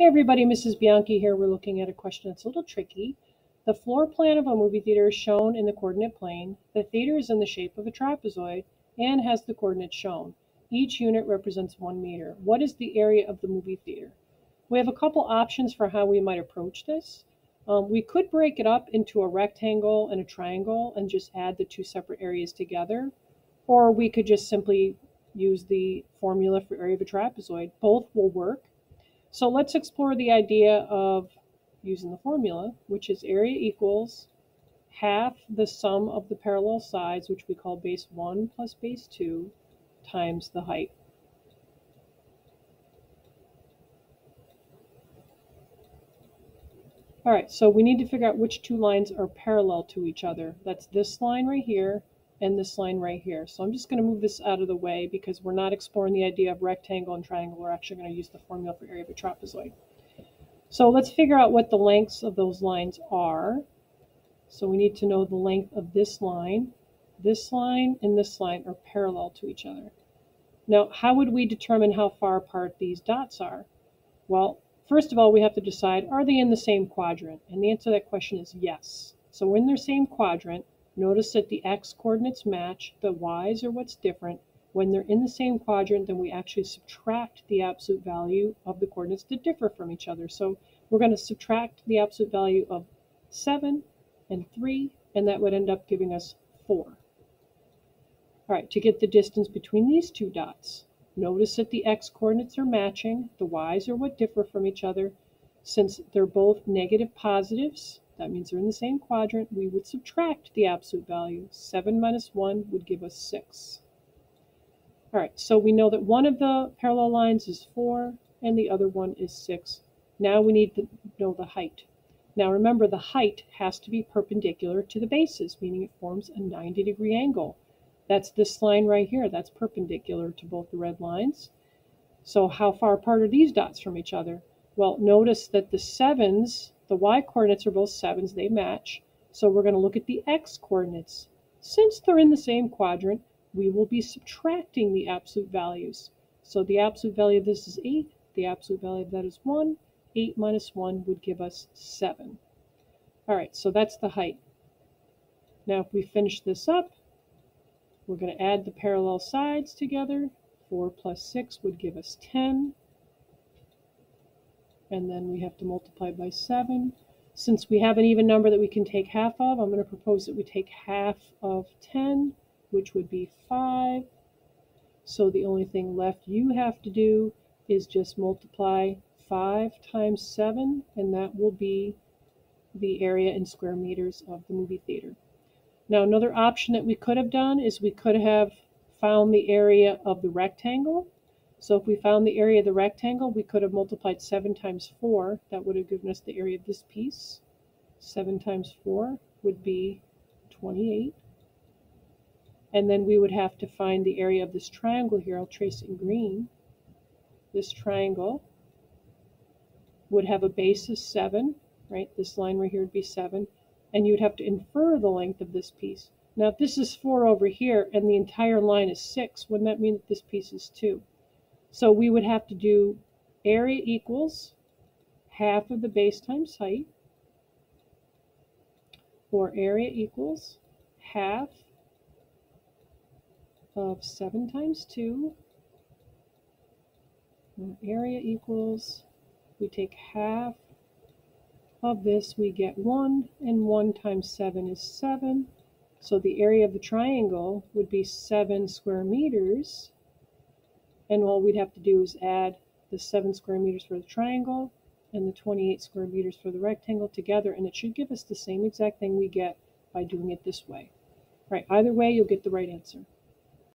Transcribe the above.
Hey everybody, Mrs. Bianchi here. We're looking at a question that's a little tricky. The floor plan of a movie theater is shown in the coordinate plane. The theater is in the shape of a trapezoid and has the coordinates shown. Each unit represents one meter. What is the area of the movie theater? We have a couple options for how we might approach this. Um, we could break it up into a rectangle and a triangle and just add the two separate areas together. Or we could just simply use the formula for area of a trapezoid. Both will work. So let's explore the idea of using the formula, which is area equals half the sum of the parallel sides, which we call base 1 plus base 2, times the height. All right, so we need to figure out which two lines are parallel to each other. That's this line right here and this line right here. So I'm just going to move this out of the way because we're not exploring the idea of rectangle and triangle. We're actually going to use the formula for area of a trapezoid. So let's figure out what the lengths of those lines are. So we need to know the length of this line. This line and this line are parallel to each other. Now, how would we determine how far apart these dots are? Well, first of all, we have to decide, are they in the same quadrant? And the answer to that question is yes. So in their same quadrant, Notice that the x coordinates match, the y's are what's different. When they're in the same quadrant, then we actually subtract the absolute value of the coordinates that differ from each other. So we're going to subtract the absolute value of 7 and 3, and that would end up giving us 4. All right, to get the distance between these two dots, notice that the x coordinates are matching, the y's are what differ from each other. Since they're both negative positives, that means they're in the same quadrant. We would subtract the absolute value. 7 minus 1 would give us 6. All right, so we know that one of the parallel lines is 4 and the other one is 6. Now we need to know the height. Now remember, the height has to be perpendicular to the bases, meaning it forms a 90 degree angle. That's this line right here. That's perpendicular to both the red lines. So how far apart are these dots from each other? Well, notice that the sevens the y coordinates are both 7s, they match. So we're going to look at the x coordinates. Since they're in the same quadrant, we will be subtracting the absolute values. So the absolute value of this is 8, the absolute value of that is 1. 8 minus 1 would give us 7. All right, so that's the height. Now if we finish this up, we're going to add the parallel sides together. 4 plus 6 would give us 10 and then we have to multiply by 7. Since we have an even number that we can take half of, I'm going to propose that we take half of 10, which would be 5. So the only thing left you have to do is just multiply 5 times 7, and that will be the area in square meters of the movie theater. Now another option that we could have done is we could have found the area of the rectangle so if we found the area of the rectangle, we could have multiplied 7 times 4. That would have given us the area of this piece. 7 times 4 would be 28. And then we would have to find the area of this triangle here. I'll trace in green. This triangle would have a base of 7, right? This line right here would be 7. And you would have to infer the length of this piece. Now, if this is 4 over here and the entire line is 6, wouldn't that mean that this piece is 2? So we would have to do area equals half of the base times height, or area equals half of 7 times 2, and area equals, we take half of this, we get 1, and 1 times 7 is 7. So the area of the triangle would be 7 square meters, and all we'd have to do is add the 7 square meters for the triangle and the 28 square meters for the rectangle together, and it should give us the same exact thing we get by doing it this way. Right, either way, you'll get the right answer.